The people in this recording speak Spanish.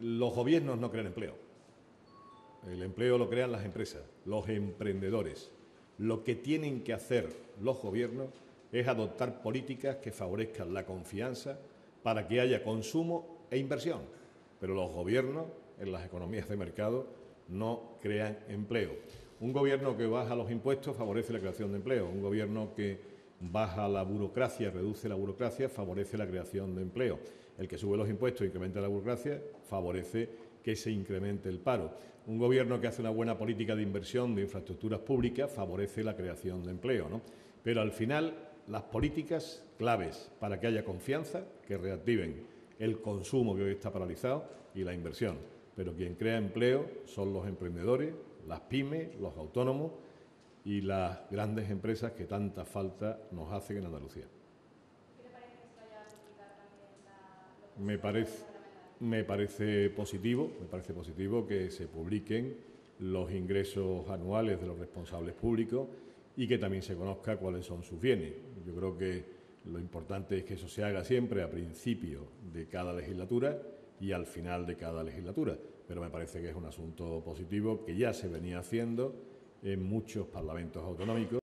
los gobiernos no crean empleo. El empleo lo crean las empresas, los emprendedores. Lo que tienen que hacer los gobiernos es adoptar políticas que favorezcan la confianza para que haya consumo e inversión. Pero los gobiernos, en las economías de mercado, no crean empleo. Un gobierno que baja los impuestos favorece la creación de empleo. Un gobierno que baja la burocracia, reduce la burocracia, favorece la creación de empleo. El que sube los impuestos e incrementa la burocracia favorece que se incremente el paro. Un gobierno que hace una buena política de inversión de infraestructuras públicas favorece la creación de empleo. ¿no? Pero al final, las políticas claves para que haya confianza, que reactiven el consumo que hoy está paralizado y la inversión. Pero quien crea empleo son los emprendedores, las pymes, los autónomos y las grandes empresas que tanta falta nos hacen en Andalucía. Me parece, me parece positivo, me parece positivo que se publiquen los ingresos anuales de los responsables públicos y que también se conozca cuáles son sus bienes. Yo creo que lo importante es que eso se haga siempre a principio de cada legislatura y al final de cada legislatura, pero me parece que es un asunto positivo que ya se venía haciendo en muchos parlamentos autonómicos.